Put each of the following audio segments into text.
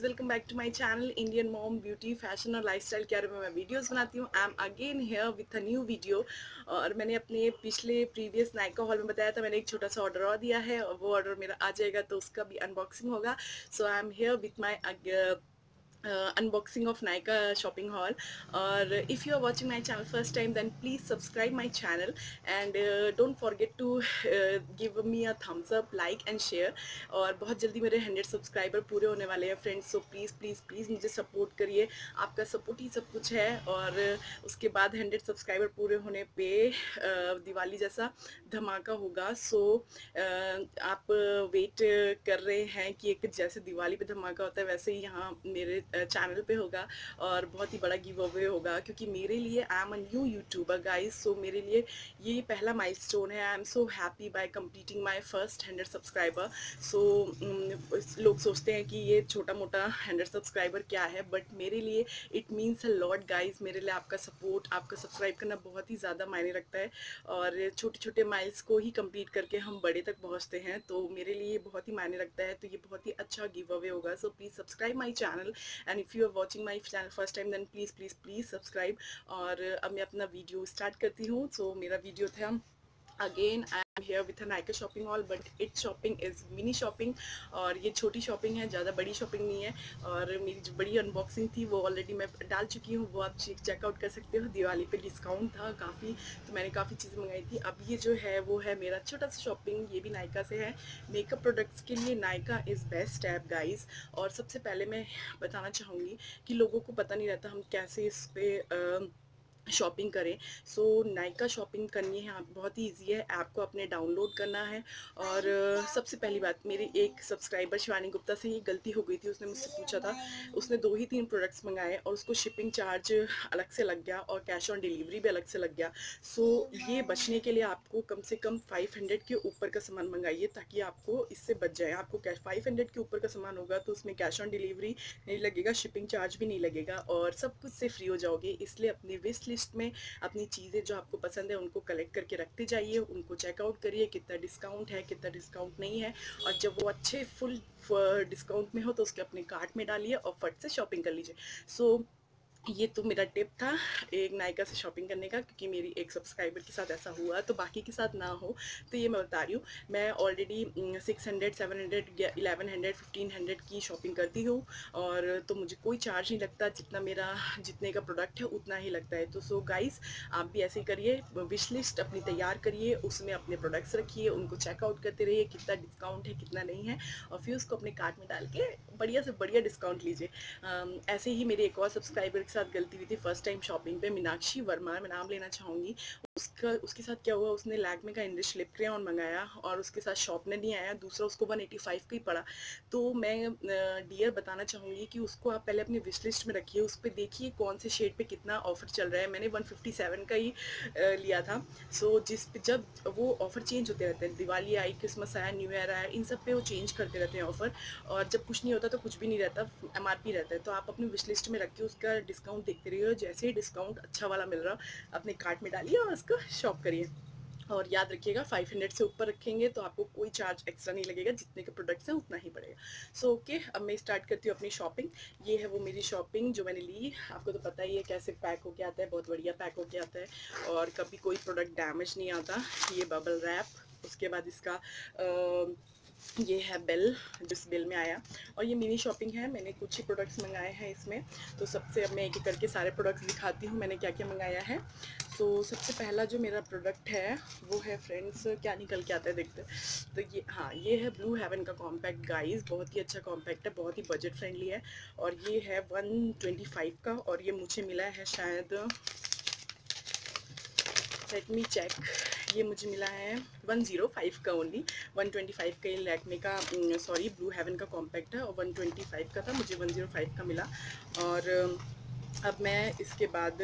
Welcome back to my channel Indian mom beauty fashion और lifestyle के बारे में मैं वीडियोस बनाती हूँ. I am again here with a new video और मैंने अपने पिछले प्रीवियस नाइका हॉल में बताया था, मैंने एक छोटा सा ऑर्डर और दिया है और वो ऑर्डर मेरा आ जाएगा तो उसका भी अनबॉक्सिंग होगा. So I am here with my Nika shopping haul or if you are watching my channel first time then please subscribe my channel and uh, don't forget to uh, give me a thumbs up like and share और बहुत जल्दी मेरे 100 subscriber पूरे होने वाले हैं friends so please please please मुझे support करिए आपका सपोर्ट ही सब कुछ है और उसके बाद 100 सब्सक्राइबर पूरे होने पे दिवाली जैसा धमाका होगा सो आप वेट कर रहे हैं कि एक जैसे दिवाली पे धमाका होता है वैसे ही यहाँ मेरे चैनल पे होगा और बहुत ही बड़ा गिव अवे होगा क्योंकि मेरे लिए I am a new YouTuber guys so मेरे लिए ये पहला माइलस्टोन है. I am so happy by completing my first hundred subscriber so लोग सोचते हैं कि ये छोटा मोटा हंड्रेड सब्सक्राइबर क्या है? बट मेरे लिए it means a lot guys मेरे लिए आपका सपोर्ट आपका सब्सक्राइब करना बहुत ही ज़्यादा मायने रखता है और छोटे छोटे माइल्स को ही कंप्लीट करके हम बड़े तक पहुँचते हैं. तो मेरे लिए बहुत ही मायने रखता है. तो ये बहुत ही अच्छा गिव अवे होगा. So please subscribe my channel and if you are watching my channel first time then please please please subscribe और अब मैं अपना वीडियो स्टार्ट करती हूँ। सो so, मेरा वीडियो था again I am here with Nykaa shopping mall but it shopping is mini shopping और ये छोटी शॉपिंग है, ज़्यादा बड़ी शॉपिंग नहीं है और मेरी जो बड़ी अनबॉक्सिंग थी, वो ऑलरेडी मैं डाल चुकी हूँ, वो आप चेकआउट कर सकते हो। दिवाली पे डिस्काउंट था काफ़ी तो मैंने काफ़ी चीज़ें मंगाई थी। अब ये जो है, वो है मेरा छोटा सा शॉपिंग ये भी नायका से है। मेकअप प्रोडक्ट्स के लिए Nykaa is best app guys और सबसे पहले मैं बताना चाहूँगी कि लोगों को पता नहीं रहता हम कैसे इस पर शॉपिंग करें। सो so, नाइका शॉपिंग करनी है आप बहुत ही ईजी है ऐप को अपने डाउनलोड करना है। और सबसे पहली बात मेरी एक सब्सक्राइबर शिवानी गुप्ता से ये गलती हो गई थी उसने मुझसे पूछा था। उसने दो ही तीन प्रोडक्ट्स मंगाए और उसको शिपिंग चार्ज अलग से लग गया और कैश ऑन डिलीवरी भी अलग से लग गया। सो so, ये बचने के लिए आपको कम से कम फाइव के ऊपर का सामान मंगाइए ताकि आपको इससे बच जाए। आपको कैश फाइव के ऊपर का सामान होगा तो उसमें कैश ऑन डिलीवरी नहीं लगेगा शिपिंग चार्ज भी नहीं लगेगा और सब कुछ से फ्री हो जाओगे इसलिए अपनी वेस्ट लिस्ट में अपनी चीज़ें जो आपको पसंद है उनको कलेक्ट करके रखते जाइए उनको चेकआउट करिए कितना डिस्काउंट है कितना डिस्काउंट नहीं है और जब वो अच्छे फुल डिस्काउंट में हो तो उसके अपने कार्ट में डालिए और फट से शॉपिंग कर लीजिए। सो so, ये तो मेरा टिप था, एक नायका से शॉपिंग करने का, क्योंकि मेरी एक सब्सक्राइबर के साथ ऐसा हुआ तो बाकी के साथ ना हो। तो ये मैं बता रही हूँ, मैं already six hundred seven hundred eleven hundred fifteen hundred की शॉपिंग करती हूँ, और तो मुझे कोई चार्ज नहीं लगता, जितना मेरा, जितने का प्रोडक्ट है, उतना ही लगता है। तो सो गाइस आप भी ऐसे ही करिए विश लिस्ट अपनी तैयार करिए, उसमें अपने प्रोडक्ट्स रखिए, उनको चेकआउट करते रहिए, कितना डिस्काउंट है, कितना नहीं है, और फिर उसको अपने कार्ट में डाल के बढ़िया से बढ़िया डिस्काउंट लीजिए। ऐसे ही मेरे एक और सब्सक्राइबर साथ गलती हुई थी फ़र्स्ट टाइम शॉपिंग पे, मीनाक्षी वर्मा, मैं नाम लेना चाहूँगी। उसका, उसके साथ क्या हुआ, उसने लैगमे का इंग्लिश लिप क्रेन मंगाया और उसके साथ शॉपनर नहीं आया, दूसरा उसको 185 का ही पड़ा। तो मैं डियर बताना चाहूँगी कि उसको आप पहले अपनी विश लिस्ट में रखिए, उस पर देखिए कौन से शेड पे कितना ऑफ़र चल रहा है। मैंने 157 का ही लिया था। सो जिस जब वो ऑफ़र चेंज होते रहते हैं, दिवाली आई क्रिसमस आया न्यू ईयर आया, इन सब पे वो चेंज करते रहते हैं ऑफ़र और जब कुछ नहीं होता तो कुछ भी नहीं रहता एमआरपी रहता है। तो आप अपनी विश लिस्ट में रखिए, उसका डिस्काउंट देखते रहिए जैसे ही डिस्काउंट अच्छा वाला मिल रहा अपने कार्ट में डालिए और उसको शॉप करिए। और याद रखिएगा 500 से ऊपर रखेंगे तो आपको कोई चार्ज एक्स्ट्रा नहीं लगेगा जितने के प्रोडक्ट्स हैं उतना ही पड़ेगा। सो so, ओके okay, अब मैं स्टार्ट करती हूँ अपनी शॉपिंग ये है वो मेरी शॉपिंग जो मैंने ली। आपको तो पता ही है कैसे पैक होके आता है बहुत बढ़िया पैक होके आता है। और कभी कोई प्रोडक्ट डैमेज नहीं आता। ये बबल रैप उसके बाद इसका आ, ये है बेल, जिस बिल में आया। और ये मिनी शॉपिंग है, मैंने कुछ ही प्रोडक्ट्स मंगाए हैं इसमें। तो सबसे अब मैं एक एक करके सारे प्रोडक्ट्स दिखाती हूँ, मैंने क्या क्या मंगाया है। तो सबसे पहला जो मेरा प्रोडक्ट है, वो है फ्रेंड्स क्या निकल के आता है देखते तो ये हाँ ये है ब्लू हेवन का कॉम्पैक्ट गाइस बहुत ही अच्छा कॉम्पैक्ट है, बहुत ही बजट फ्रेंडली है। और ये है 125 का, और ये मुझे मिला है शायद लेट मी चेक ये मुझे मिला है 105 का ओनली 125 का ये लैकमे का सॉरी ब्लू हेवन का कॉम्पैक्ट है और 125 का था, मुझे 105 का मिला। और अब मैं इसके बाद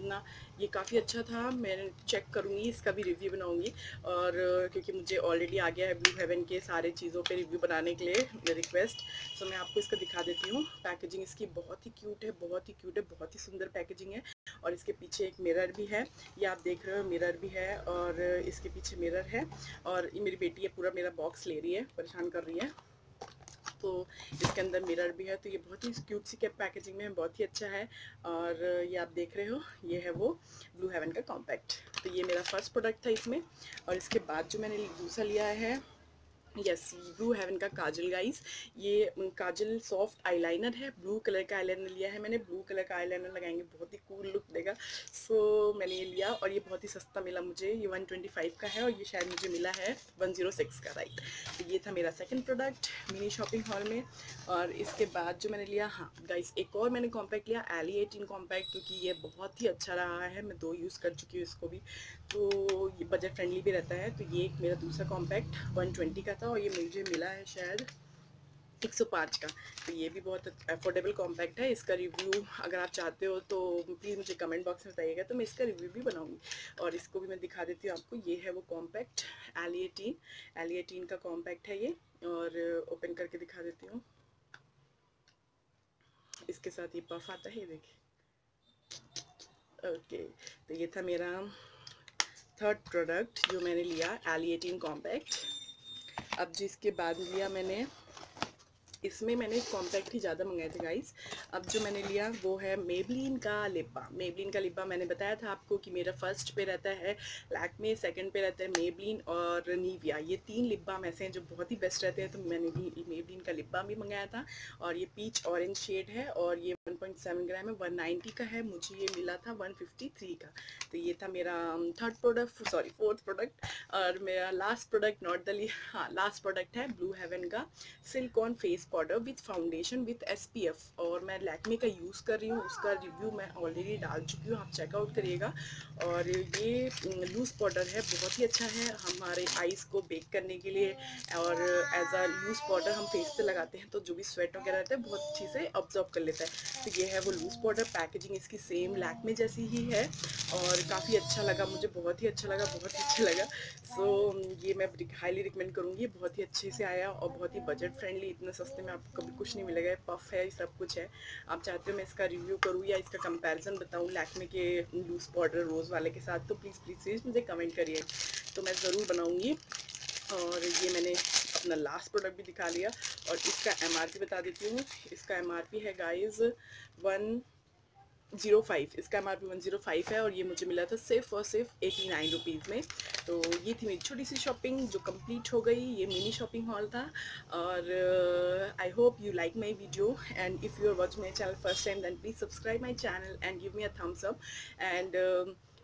ना, ये काफ़ी अच्छा था, मैं चेक करूँगी, इसका भी रिव्यू बनाऊँगी। और, क्योंकि मुझे ऑलरेडी आ गया है ब्लू हेवन के सारे चीज़ों पे रिव्यू बनाने के लिए रिक्वेस्ट तो मैं आपको इसका दिखा देती हूँ। पैकेजिंग इसकी बहुत ही क्यूट है, बहुत ही क्यूट है, बहुत ही सुंदर पैकेजिंग है। और इसके पीछे एक मिरर भी है, ये आप देख रहे हो मिरर भी है, और इसके पीछे मिरर है। और ये मेरी बेटी है, पूरा मेरा बॉक्स ले रही है, परेशान कर रही है। तो इसके अंदर मिरर भी है तो ये बहुत ही क्यूट सी के पैकेजिंग में बहुत ही अच्छा है। और ये आप देख रहे हो, ये है वो ब्लू हेवन का कॉम्पैक्ट तो ये मेरा फ़र्स्ट प्रोडक्ट था इसमें और इसके बाद जो मैंने दूसरा लिया है यस ब्लू हेवन का काजल गाइस ये काजल सॉफ्ट आईलाइनर है ब्लू कलर का आईलाइनर लिया है मैंने. ब्लू कलर का आईलाइनर लगाएँगे बहुत ही कूल लुक देगा. सो so, मैंने ये लिया और ये बहुत ही सस्ता मिला मुझे. ये 125 का है और ये शायद मुझे मिला है 106 का राइट तो ये था मेरा second product mini shopping haul में. और इसके बाद जो मैंने लिया हाँ गाइस एक और मैंने कॉम्पैक्ट लिया एली एटीन कॉम्पैक्ट क्योंकि ये बहुत ही अच्छा रहा है. मैं दो यूज़ कर चुकी हूँ इसको भी. तो ये बजट फ्रेंडली भी रहता है. तो ये एक मेरा दूसरा कॉम्पैक्ट 120 का था. और ये मुझे मिला है शायद 105 का। तो ये भी बहुत अफोर्डेबल कॉम्पैक्ट है, इसका रिव्यू अगर आप चाहते हो तो प्लीज़ मुझे कमेंट बॉक्स में बताइएगा तो मैं इसका रिव्यू भी बनाऊँगी। और इसको भी मैं दिखा देती हूँ आपको, ये है वो कॉम्पैक्ट एलिएटीन एलिएटीन का कॉम्पैक्ट है ये, और ओपन करके दिखा देती हूँ। इसके साथ ये पफ आता है देखिए। ओके तो ये था मेरा थर्ड प्रोडक्ट जो मैंने लिया एलिएटीन कॉम्पैक्ट अब जिसके बाद लिया मैंने इसमें मैंने कॉम्पैक्ट ही ज़्यादा मंगाए थे गाइस अब जो मैंने लिया वो है मेबलिन का लिब्बा मेबलिन का लिब्बा मैंने बताया था आपको कि मेरा फ़र्स्ट पे रहता है लैकमे सेकंड पे रहता है मेबलिन और नीविया ये तीन लिब्बा ऐसे हैं जो बहुत ही बेस्ट रहते हैं तो मैंने भी मेबलिन का लिब्बा भी मंगाया था और ये पीच ऑरेंज शेड है और ये 1.7 ग्राम है 190 का है. मुझे ये मिला था 153 का. तो ये था मेरा third product sorry fourth product और मेरा लास्ट प्रोडक्ट नॉट द हाँ लास्ट प्रोडक्ट है ब्लू हेवन का silicone face powder with foundation with SPF और मैं लैक्मे का यूज़ कर रही हूँ उसका रिव्यू मैं ऑलरेडी डाल चुकी हूँ आप चेकआउट करिएगा। और ये लूज़ पाउडर है बहुत ही अच्छा है हमारे आइज़ को बेक करने के लिए। और एज अ लूज़ पाउडर हम फेस पे लगाते हैं तो जो भी स्वेट वगैरह रहता है बहुत अच्छी से ऑब्जॉर्व कर लेता है। तो ये है वो लूज़ पाउडर पैकेजिंग इसकी सेम लैक्मे जैसी ही है। और काफ़ी अच्छा लगा मुझे बहुत ही अच्छा लगा बहुत ही अच्छा लगा। सो so, ये मैं हाईली रिकमेंड करूँगी बहुत ही अच्छे से आया और बहुत ही बजट फ्रेंडली इतने सस्ते में आपको कभी कुछ नहीं मिलेगा पफ है सब कुछ है। आप चाहते हो मैं इसका रिव्यू करूँ या इसका कंपेरिज़न बताऊँ लैक्मे के लूज़ पाउडर रोज़ वाले के साथ तो प्लीज़ प्लीज़ प्लीज़ मुझे कमेंट करिए। तो मैं ज़रूर बनाऊँगी। और ये मैंने अपना लास्ट प्रोडक्ट भी दिखा लिया। और इसका एमआरपी बता देती हूँ। इसका एमआरपी है गाइज़ वन ज़ीरो फाइव, इसका M R P one zero five है और ये मुझे मिला था सिर्फ़ और सिर्फ़ एटी नाइन रुपीज़ में। तो ये थी मेरी छोटी सी शॉपिंग जो कंप्लीट हो गई, ये मिनी शॉपिंग हॉल था और I hope you like my video and if you are watch my channel first time then please subscribe my channel and give me a thumbs up and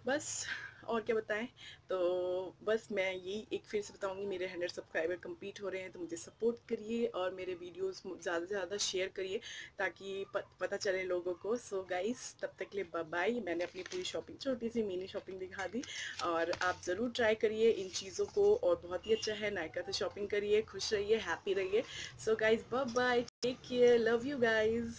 बस और क्या बताएँ? तो बस मैं यही एक फिर से बताऊँगी, मेरे हंड्रेड सब्सक्राइबर कंप्लीट हो रहे हैं तो मुझे सपोर्ट करिए और मेरे वीडियोस ज़्यादा से ज़्यादा शेयर करिए ताकि पता चले लोगों को। सो so गाइस तब तक लिए बाय मैंने अपनी पूरी शॉपिंग छोटी सी मिनी शॉपिंग दिखा दी और आप ज़रूर ट्राई करिए इन चीज़ों को और बहुत ही अच्छा है। नायका से शॉपिंग करिए, खुश रहिए हैप्पी रहिए। So guys bye take care love you guys